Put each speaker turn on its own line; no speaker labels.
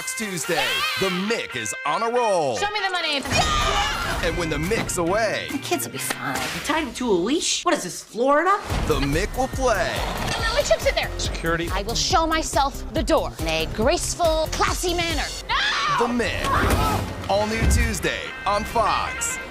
Fox Tuesday. The Mick is on a roll.
Show me the money.
And when the Mick's away, the
Kids will be fine.
You tied him to a leash? What is this, Florida?
the Mick will play.
My chips in there.
Security.
I will show myself the door in a graceful, classy manner. No.
The Mick. All new Tuesday on Fox.